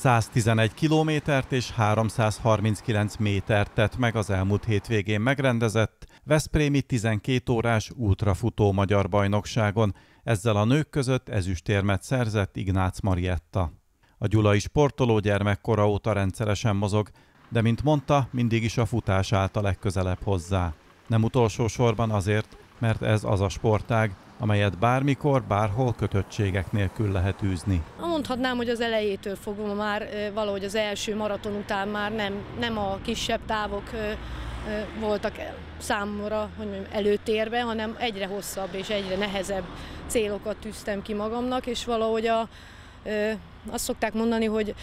111 kilométert és 339 métert tett meg az elmúlt hétvégén megrendezett Veszprémi 12 órás ultrafutó magyar bajnokságon, ezzel a nők között ezüstérmet szerzett Ignác Marietta. A gyulai sportoló gyermekkora óta rendszeresen mozog, de mint mondta, mindig is a futás állt a legközelebb hozzá. Nem utolsó sorban azért, mert ez az a sportág, amelyet bármikor, bárhol kötöttségek nélkül lehet űzni. Mondhatnám, hogy az elejétől fogva már valahogy az első maraton után már nem, nem a kisebb távok voltak számomra hogy mondjam, előtérbe, hanem egyre hosszabb és egyre nehezebb célokat tűztem ki magamnak, és valahogy a, azt szokták mondani, hogy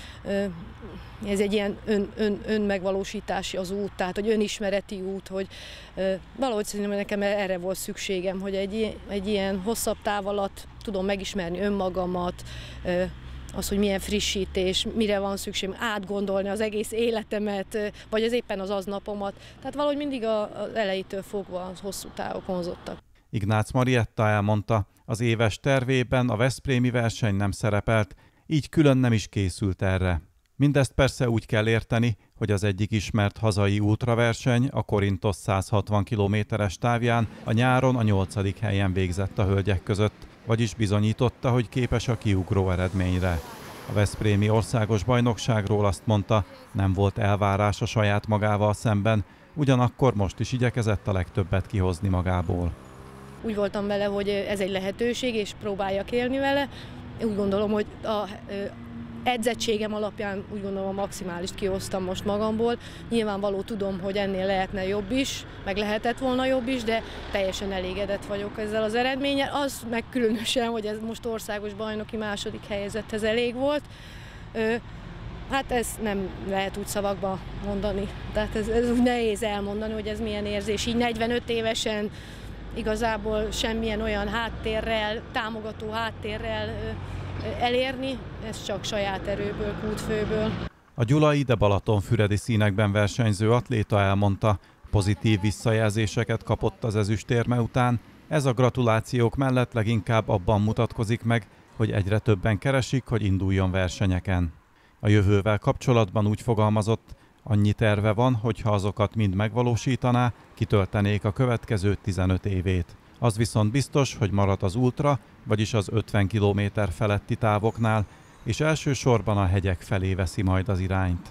ez egy ilyen ön, ön, önmegvalósítási az út, tehát hogy önismereti út, hogy valahogy szerintem nekem erre volt szükségem, hogy egy, egy ilyen hosszabb táv alatt tudom megismerni önmagamat, az, hogy milyen frissítés, mire van szükség, átgondolni az egész életemet, vagy az éppen az aznapomat. Tehát valahogy mindig az elejétől fogva az hosszú távok vonzottak. Ignác Marietta elmondta, az éves tervében a Veszprémi verseny nem szerepelt, így külön nem is készült erre. Mindezt persze úgy kell érteni, hogy az egyik ismert hazai útraverseny, a Korintos 160 kilométeres távján a nyáron a nyolcadik helyen végzett a hölgyek között, vagyis bizonyította, hogy képes a kiugró eredményre. A Veszprémi országos bajnokságról azt mondta, nem volt elvárás a saját magával szemben, ugyanakkor most is igyekezett a legtöbbet kihozni magából. Úgy voltam vele, hogy ez egy lehetőség, és próbáljak élni vele. Úgy gondolom, hogy a edzettségem alapján úgy gondolom a maximálist kihoztam most magamból. Nyilvánvaló tudom, hogy ennél lehetne jobb is, meg lehetett volna jobb is, de teljesen elégedett vagyok ezzel az eredménnyel. Az meg különösen, hogy ez most országos bajnoki második helyezethez elég volt. Hát ez nem lehet úgy szavakba mondani. Tehát ez, ez úgy nehéz elmondani, hogy ez milyen érzés. Így 45 évesen igazából semmilyen olyan háttérrel, támogató háttérrel elérni, ez csak saját erőből, kútfőből. A Gyulai de Balatonfüredi színekben versenyző atléta elmondta, pozitív visszajelzéseket kapott az ezüstérme után, ez a gratulációk mellett leginkább abban mutatkozik meg, hogy egyre többen keresik, hogy induljon versenyeken. A jövővel kapcsolatban úgy fogalmazott, annyi terve van, hogy ha azokat mind megvalósítaná, kitöltenék a következő 15 évét. Az viszont biztos, hogy marad az ultra, vagyis az 50 km feletti távoknál, és elsősorban a hegyek felé veszi majd az irányt.